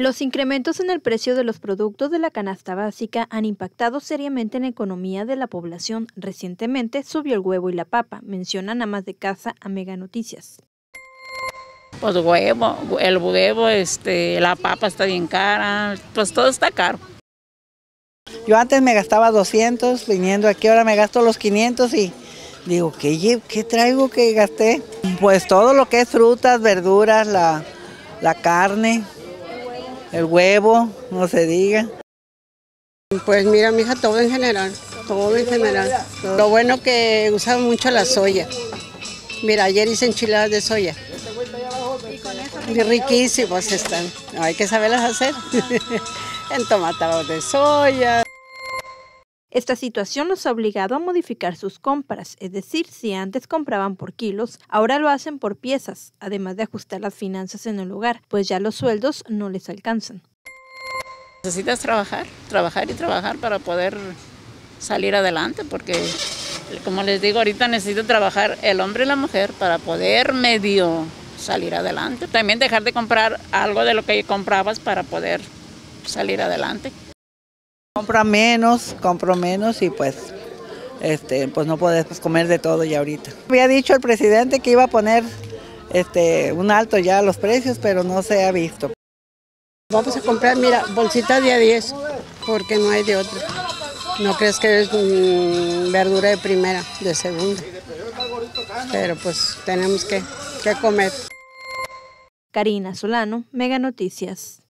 Los incrementos en el precio de los productos de la canasta básica han impactado seriamente en la economía de la población. Recientemente subió el huevo y la papa, mencionan amas de casa a Mega Noticias. Pues huevo, el huevo, este, la papa está bien cara, pues todo está caro. Yo antes me gastaba 200 viniendo aquí, ahora me gasto los 500 y digo, ¿qué, qué traigo que gasté? Pues todo lo que es frutas, verduras, la, la carne, el huevo, no se diga. Pues mira, mija, todo en general, todo en general. Lo bueno que usan mucho la soya. Mira, ayer hice enchiladas de soya. Y riquísimos están. Hay que saberlas hacer. Entomatados de soya. Esta situación los ha obligado a modificar sus compras, es decir, si antes compraban por kilos, ahora lo hacen por piezas, además de ajustar las finanzas en el hogar, pues ya los sueldos no les alcanzan. Necesitas trabajar, trabajar y trabajar para poder salir adelante, porque como les digo, ahorita necesito trabajar el hombre y la mujer para poder medio salir adelante. También dejar de comprar algo de lo que comprabas para poder salir adelante. Compra menos, compro menos y pues, este, pues no podemos comer de todo ya ahorita. Había dicho el presidente que iba a poner este, un alto ya a los precios, pero no se ha visto. Vamos a comprar, mira, bolsitas de a 10, porque no hay de otra. No crees que es mm, verdura de primera, de segunda. Pero pues tenemos que, que comer. Karina Solano, Mega Noticias.